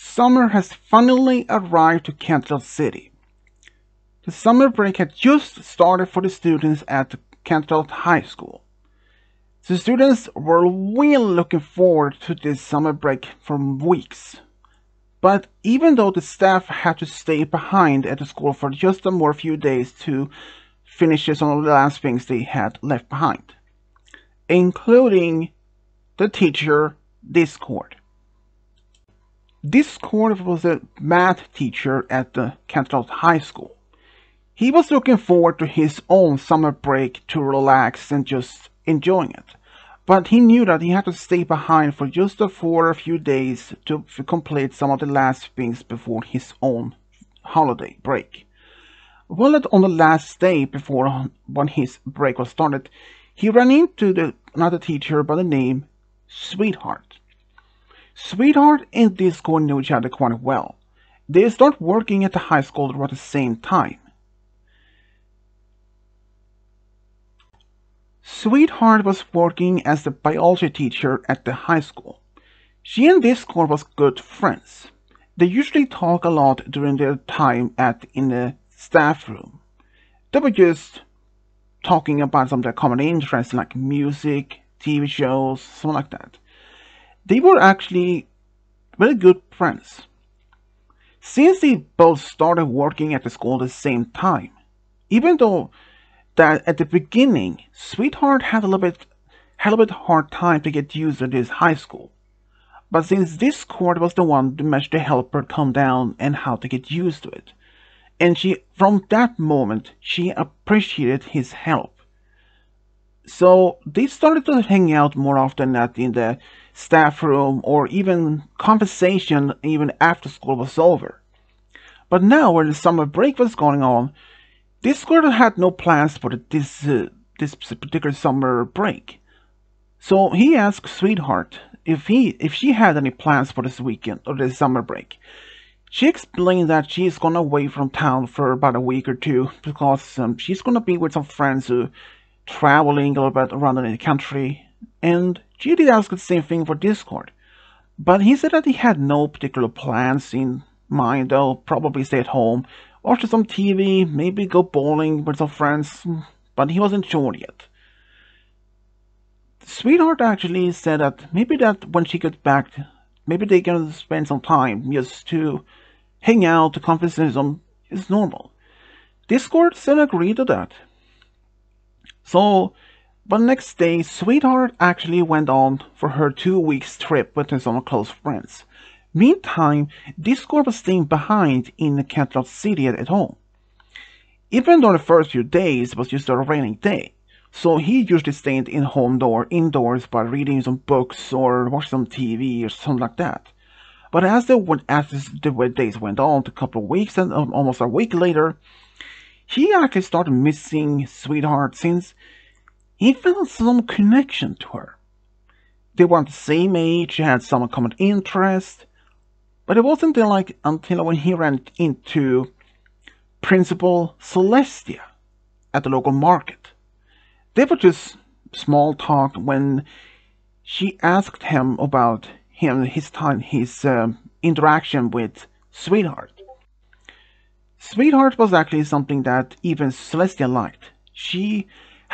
Summer has finally arrived to Canterlot City. The summer break had just started for the students at Canterlot High School. The students were really looking forward to this summer break for weeks. But even though the staff had to stay behind at the school for just a more few days to finish some of the last things they had left behind, including the teacher Discord. Discord was a math teacher at the Canterlot High School. He was looking forward to his own summer break to relax and just enjoying it. But he knew that he had to stay behind for just for a few days to complete some of the last things before his own holiday break. Well, on the last day before when his break was started, he ran into the, another teacher by the name Sweetheart. Sweetheart and Discord know each other quite well. They start working at the high school around the same time. Sweetheart was working as the biology teacher at the high school. She and Discord was good friends. They usually talk a lot during their time at in the staff room. They were just talking about some of their common interests like music, TV shows, something like that. They were actually very good friends. Since they both started working at the school at the same time, even though that at the beginning, Sweetheart had a little bit had a bit hard time to get used to this high school. But since Discord was the one to manage to help her calm down and how to get used to it. And she from that moment she appreciated his help. So they started to hang out more often at in the staff room or even conversation even after school was over. But now when the summer break was going on, Discord had no plans for this uh, this particular summer break. So he asked Sweetheart if he if she had any plans for this weekend or this summer break. She explained that she's gonna away from town for about a week or two because um, she's gonna be with some friends who traveling a little bit around the country. And she did ask the same thing for Discord. But he said that he had no particular plans in mind, though probably stay at home watch some TV, maybe go bowling with some friends, but he wasn't sure yet. Sweetheart actually said that maybe that when she gets back, maybe they can spend some time just to hang out, to conversation is normal. Discord said agreed to that. So, but next day, Sweetheart actually went on for her two weeks trip with some close friends. Meantime, Discord was staying behind in Canterlot City at home. Even though the first few days was just a rainy day, so he usually stayed in home door indoors by reading some books or watching some TV or something like that. But as the as the days went on, a couple of weeks and um, almost a week later, he actually started missing Sweetheart since he felt some connection to her. They were the same age, she had some common interest, but it wasn't like until when he ran into Principal Celestia at the local market. They were just small talk when she asked him about him, his time, his uh, interaction with Sweetheart. Sweetheart was actually something that even Celestia liked. She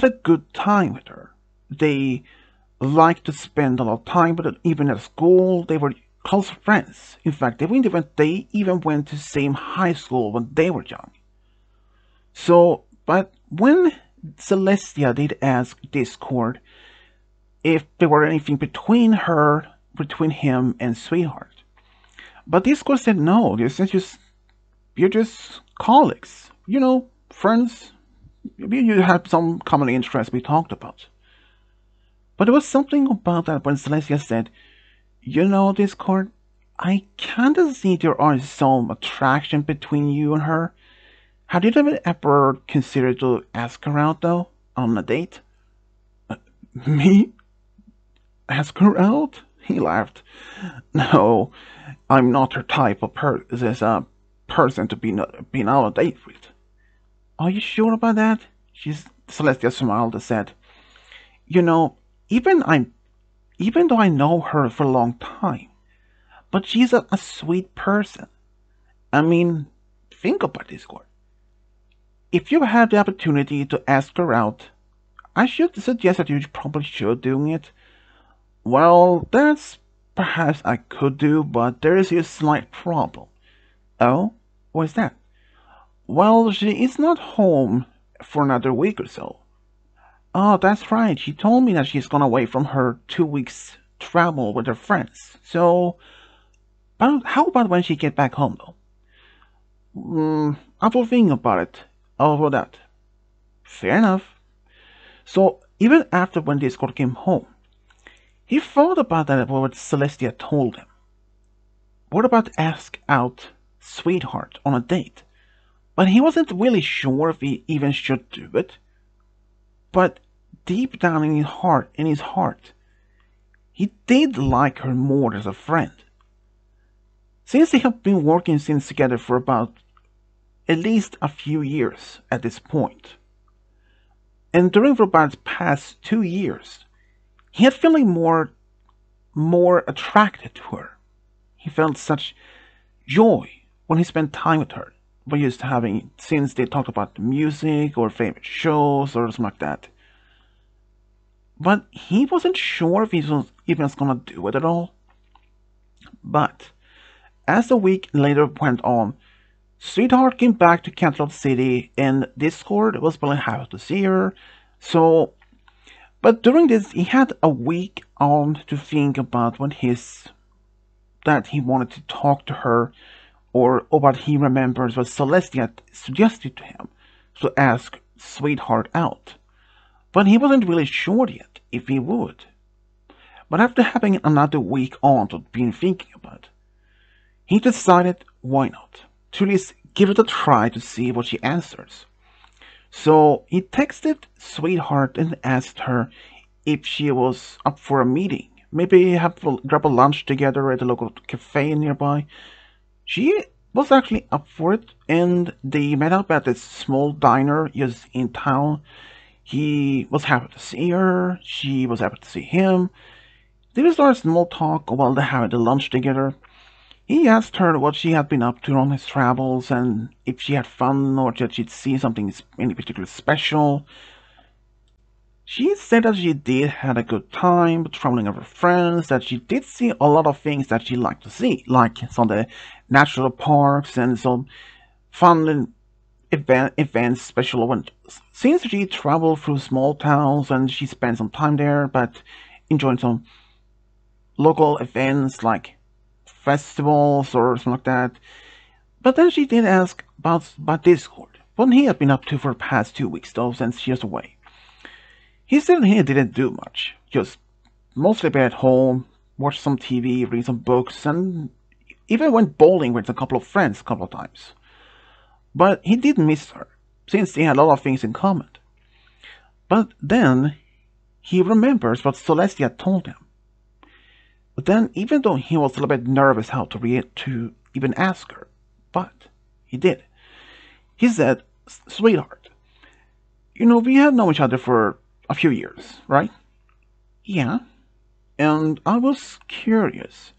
had a good time with her. They liked to spend a lot of time with it, even at school. They were close friends. In fact, they even they even went to the same high school when they were young. So, but when Celestia did ask Discord if there were anything between her, between him and Sweetheart, but Discord said no. You're just you're just colleagues, you know, friends. Maybe you have some common interests we talked about. But there was something about that when Celestia said, you know, Discord, I kinda see there are some attraction between you and her. Have you ever considered to ask her out, though, on a date? Uh, me? Ask her out? He laughed. No, I'm not her type of per this, uh, person to be, be on a date with. Are you sure about that? She's Celestia smiled and said, You know, even I'm even though I know her for a long time. but she's a, a sweet person. I mean, think about this, Gord. If you had the opportunity to ask her out, I should suggest that you probably should doing it. Well, that's perhaps I could do, but there is a slight problem. Oh, what is that? Well, she is not home for another week or so. Oh, that's right. She told me that she's gone away from her two weeks travel with her friends. So, but how about when she get back home, though? Mm, I will think about it. Over that. Fair enough. So, even after when Discord came home, he thought about that what Celestia told him. What about ask out sweetheart on a date? But he wasn't really sure if he even should do it. But deep down in his heart, in his heart, he did like her more as a friend. Since they have been working since together for about at least a few years at this point. And during Robert's past two years, he had feeling more more attracted to her. He felt such joy when he spent time with her. By just having since they talk about music or favorite shows or something like that. But he wasn't sure if he was even gonna do it at all. But as the week later went on, Sweetheart came back to Canterlot City and Discord was really happy to see her. So, but during this, he had a week on to think about what his, that he wanted to talk to her or, what he remembers what Celestia suggested to him to ask Sweetheart out. But he wasn't really sure yet if he would. But after having another week on to be thinking about, he decided why not to at least give it a try to see what she answers. So he texted Sweetheart and asked her if she was up for a meeting. Maybe have grab a lunch together at a local cafe nearby. She was actually up for it, and they met up at this small diner just in town. He was happy to see her. She was happy to see him. They started small talk while they had the lunch together. He asked her what she had been up to on his travels and if she had fun or that she'd seen something any particularly special. She said that she did had a good time traveling with her friends, that she did see a lot of things that she liked to see, like some of the natural parks and some fun event, events, special events. Since she traveled through small towns and she spent some time there, but enjoying some local events like festivals or something like that. But then she did ask about, about Discord, what he had been up to for the past two weeks though, since she was away. He said he didn't do much, just mostly be at home, watch some TV, read some books, and even went bowling with a couple of friends a couple of times. But he did miss her, since they had a lot of things in common. But then he remembers what Celestia told him. But then, even though he was a little bit nervous how to react to even ask her, but he did. He said, Sweetheart, you know, we have known each other for a few years, right? Yeah. And I was curious.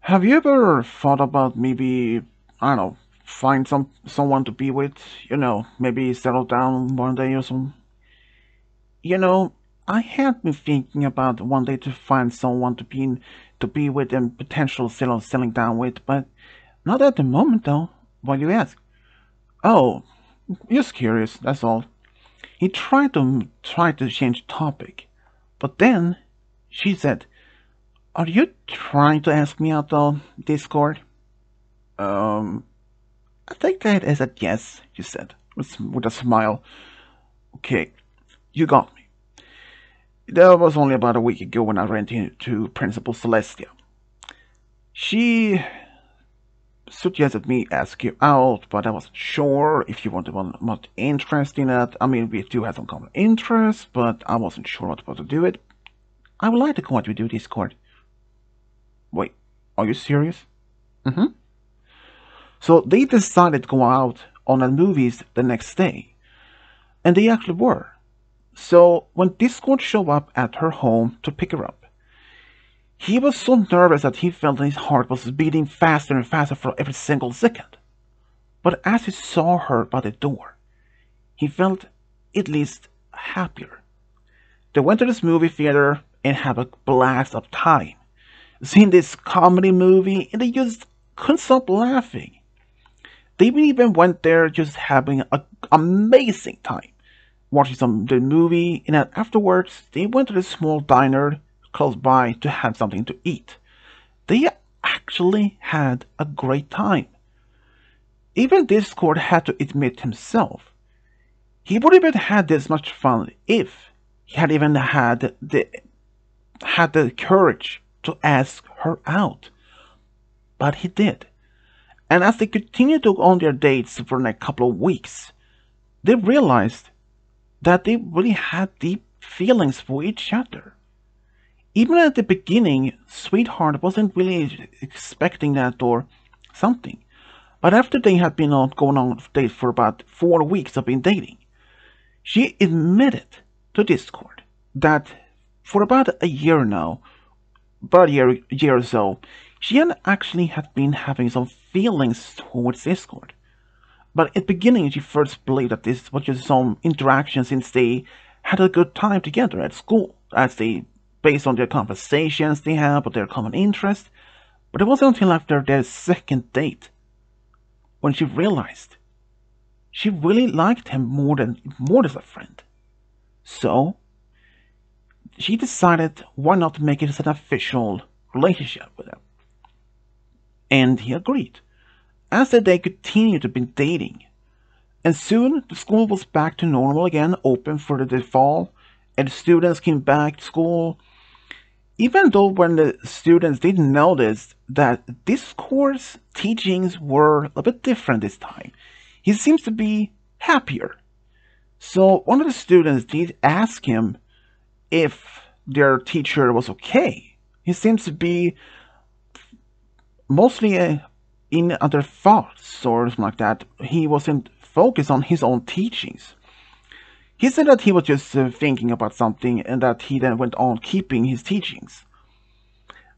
Have you ever thought about maybe, I don't know, find some someone to be with? You know, maybe settle down one day or something? You know, I had been thinking about one day to find someone to be in, to be with and potential settle settling down with, but not at the moment though. Why do you ask? Oh, just curious, that's all. He tried to try to change topic, but then she said, Are you trying to ask me out on Discord? Um, I think that is a yes, she said, with, with a smile. Okay, you got me. That was only about a week ago when I ran into Principal Celestia. She suggested me ask you out, but I wasn't sure if you wanted one much interest in it. I mean, we do have some common interests, but I wasn't sure what to do it. I would like to go out with you Discord. Wait, are you serious? Mm-hmm. So they decided to go out on the movies the next day. And they actually were. So when Discord showed up at her home to pick her up, He was so nervous that he felt his heart was beating faster and faster for every single second. But as he saw her by the door, he felt at least happier. They went to this movie theater and had a blast of time. Seeing this comedy movie, and they just couldn't stop laughing. They even went there just having an amazing time watching some the movie, and then afterwards they went to the small diner close by to have something to eat. They actually had a great time. Even Discord had to admit himself. He would have had this much fun if he had even had the had the courage to ask her out. But he did. And as they continued on their dates for a couple of weeks, they realized that they really had deep feelings for each other. Even at the beginning, Sweetheart wasn't really expecting that or something. But after they had been going on a date for about four weeks of being dating, she admitted to Discord that for about a year now, about a year, year or so, she had actually had been having some feelings towards Discord. But at the beginning, she first believed that this was just some interaction since they had a good time together at school, as they, based on their conversations they had with their common interest. But it wasn't until after their second date when she realized she really liked him more than more as a friend. So she decided why not make it an official relationship with him. And he agreed as the day continued to be dating. And soon the school was back to normal again, open for the fall, and students came back to school. Even though when the students didn't notice that Discord's teachings were a bit different this time, he seems to be happier. So one of the students did ask him if their teacher was okay. He seems to be mostly a in other thoughts or something like that. He wasn't focused on his own teachings. He said that he was just uh, thinking about something and that he then went on keeping his teachings.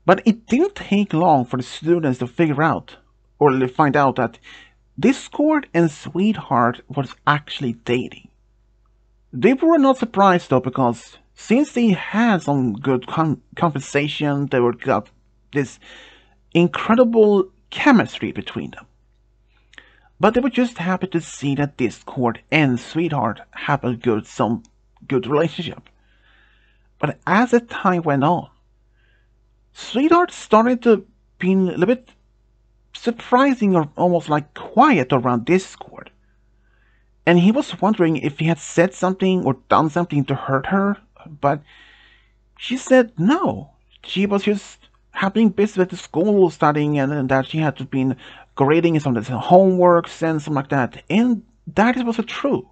But it didn't take long for the students to figure out or to find out that Discord and Sweetheart was actually dating. They were not surprised though because since they had some good con conversation, they were got this incredible chemistry between them. But they were just happy to see that Discord and Sweetheart have a good some good relationship. But as the time went on, Sweetheart started to be a little bit surprising or almost like quiet around Discord. And he was wondering if he had said something or done something to hurt her, but she said no. She was just having busy with the school studying and, and that she had to be grading some of the homeworks and something like that. And that was true.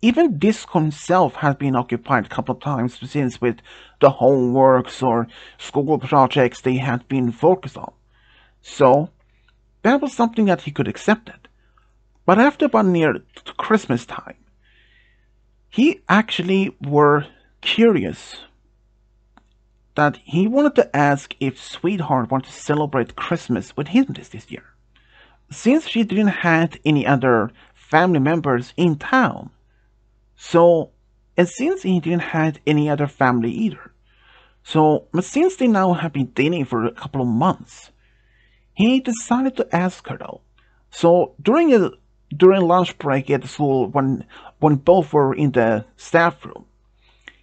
Even Discord himself has been occupied a couple of times since with the homeworks or school projects they had been focused on. So, that was something that he could accept it. But after about near Christmas time, he actually were curious that he wanted to ask if Sweetheart wanted to celebrate Christmas with him this, this year. Since she didn't have any other family members in town. So, and since he didn't have any other family either. So, but since they now have been dating for a couple of months, he decided to ask her though. So during a during lunch break at the school when when both were in the staff room,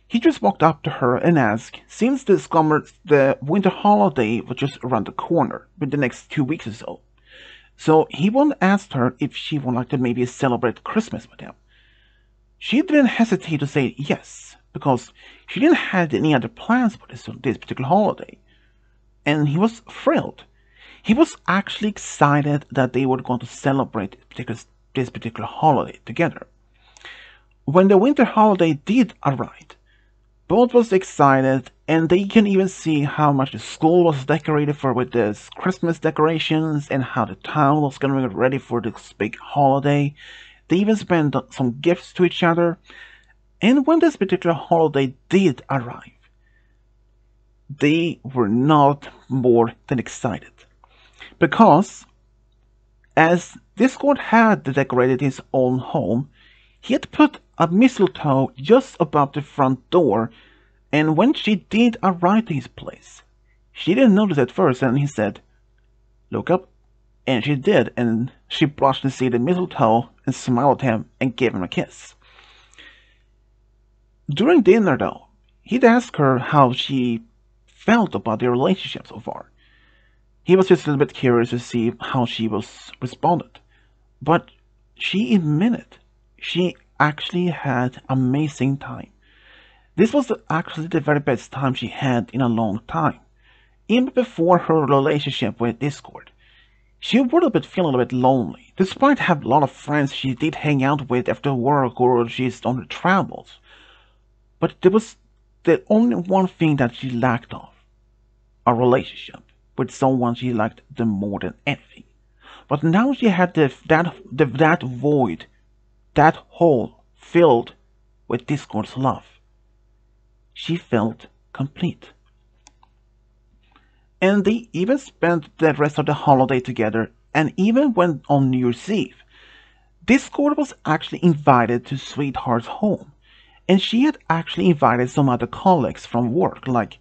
he just walked up to her and asked, since the summer, the winter holiday was just around the corner, with the next two weeks or so. So he won't asked her if she would like to maybe celebrate Christmas with him. She didn't hesitate to say yes, because she didn't have any other plans for this, this particular holiday. And he was thrilled. He was actually excited that they were going to celebrate this particular holiday together. When the winter holiday did arrive, both was excited, and they can even see how much the school was decorated for with this Christmas decorations and how the town was gonna get ready for this big holiday. They even spent some gifts to each other. And when this particular holiday did arrive, they were not more than excited. Because, as Discord had decorated his own home, he had put a mistletoe just above the front door, and when she did arrive to his place, she didn't notice at first, and he said, Look up. And she did, and she blushed to see the mistletoe and smiled at him and gave him a kiss. During dinner, though, he'd ask her how she felt about their relationship so far. He was just a little bit curious to see how she was responded. But she admitted she actually had amazing time. This was actually the very best time she had in a long time. Even before her relationship with Discord. She would have been feeling a bit lonely, despite having a lot of friends she did hang out with after work or she's on her travels. But there was the only one thing that she lacked of. A relationship with someone she liked the more than anything. But now she had the, that, the, that void, that hole filled with Discord's love. She felt complete. And they even spent the rest of the holiday together and even went on New Year's Eve. Discord was actually invited to Sweetheart's home, and she had actually invited some other colleagues from work, like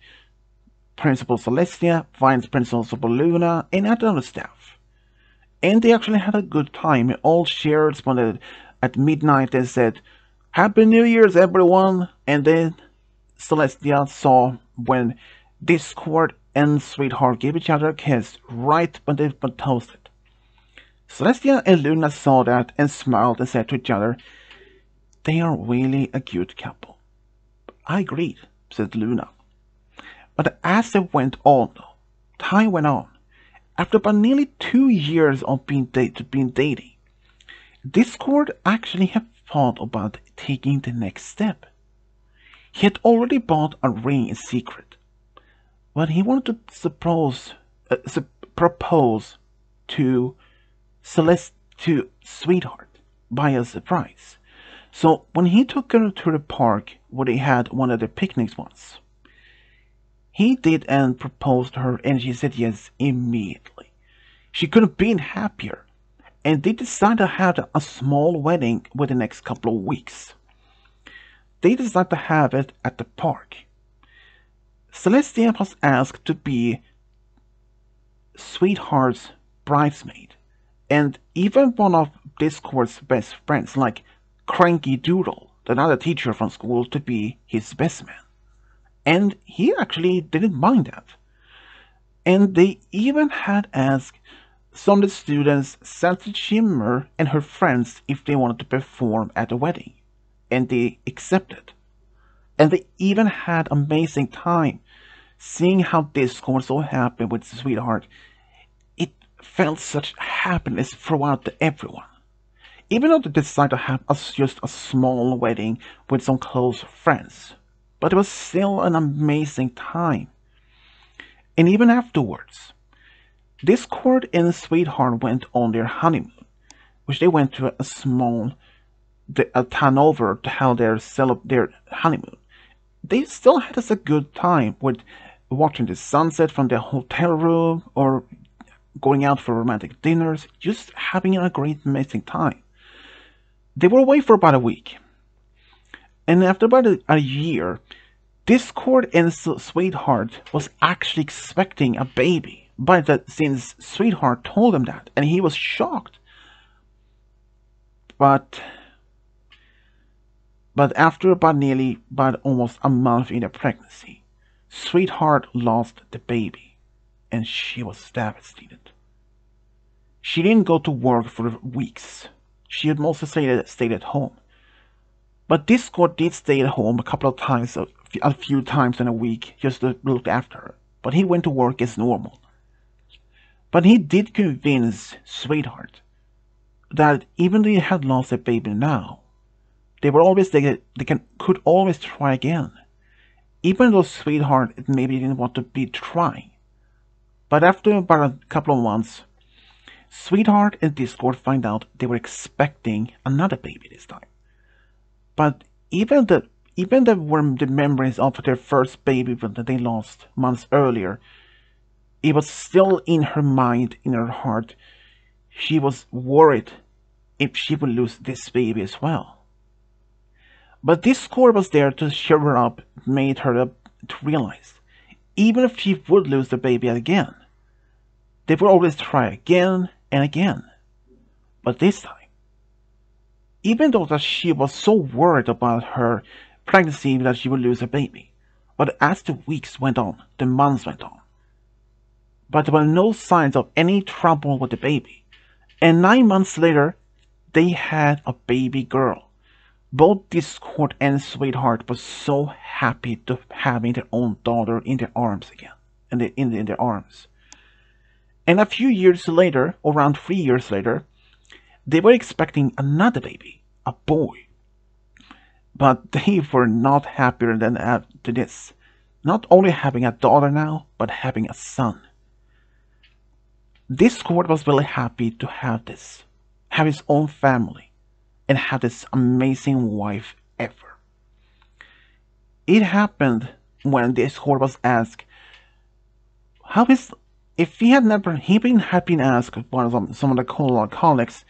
Principal Celestia, Vice Principal Luna, and other staff. And they actually had a good time. All shared when at midnight they said, Happy New Year's everyone! And then Celestia saw when Discord and Sweetheart gave each other a kiss right when they were toasted. Celestia and Luna saw that and smiled and said to each other, They are really a cute couple. I agreed, said Luna. But as it went on, time went on. After about nearly two years of being, date, being dating, Discord actually had thought about taking the next step. He had already bought a ring in secret but he wanted to suppose, uh, su propose to Celeste, to Sweetheart by a surprise. So when he took her to the park where they had one of their picnics once, he did and proposed her and she said yes immediately. She couldn't have been happier and they decided to have a small wedding within the next couple of weeks. They decided to have it at the park Celestia was asked to be Sweetheart's bridesmaid, and even one of Discord's best friends, like Cranky Doodle, another teacher from school, to be his best man. And he actually didn't mind that. And they even had asked some of the students, Sunset Shimmer and her friends, if they wanted to perform at the wedding. And they accepted and they even had amazing time. Seeing how Discord was so happy with Sweetheart, it felt such happiness throughout to everyone. Even though they decided to have a, just a small wedding with some close friends, but it was still an amazing time. And even afterwards, Discord and Sweetheart went on their honeymoon, which they went to a small a uh, town over to have their, their honeymoon they still had us a good time with watching the sunset from their hotel room or going out for romantic dinners, just having a great, amazing time. They were away for about a week. And after about a, a year, Discord and Sweetheart was actually expecting a baby. But that since Sweetheart told him that, and he was shocked. But but after about nearly about almost a month in the pregnancy, Sweetheart lost the baby, and she was devastated. She didn't go to work for weeks. She had mostly stayed, stayed at home. But Discord did stay at home a couple of times, a few times in a week, just to look after her. But he went to work as normal. But he did convince Sweetheart that even though he had lost a baby now, they were always they, they can could always try again. Even though Sweetheart maybe didn't want to be trying. But after about a couple of months, Sweetheart and Discord find out they were expecting another baby this time. But even the even the, the memories of their first baby that they lost months earlier, it was still in her mind, in her heart. She was worried if she would lose this baby as well. But Discord was there to cheer her up, made her up to realize, even if she would lose the baby again, they would always try again and again. But this time, even though that she was so worried about her pregnancy that she would lose a baby, but as the weeks went on, the months went on, but there were no signs of any trouble with the baby. And nine months later, they had a baby girl. Both Discord and Sweetheart were so happy to having their own daughter in their arms again, in, the, in, in their arms. And a few years later, around three years later, they were expecting another baby, a boy. But they were not happier than after this. Not only having a daughter now, but having a son. Discord was really happy to have this, have his own family and had this amazing wife ever. It happened when Discord was asked, how is, if he had never, he been, had been asked by some, some of the colleagues,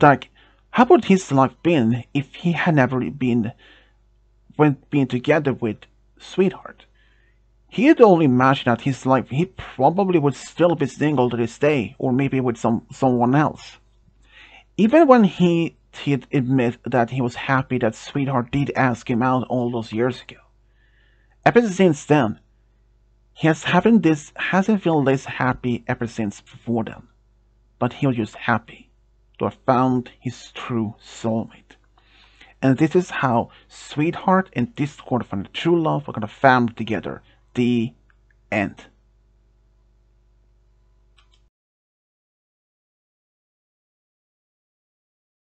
like, how would his life been if he had never been, when been together with Sweetheart? He had only imagined that his life, he probably would still be single to this day, or maybe with some someone else. Even when he he'd admit that he was happy that Sweetheart did ask him out all those years ago. Ever since then, he has haven't this hasn't felt this happy ever since before then. But he was just happy to have found his true soulmate. And this is how Sweetheart and Discord found a true love are gonna family together. The end.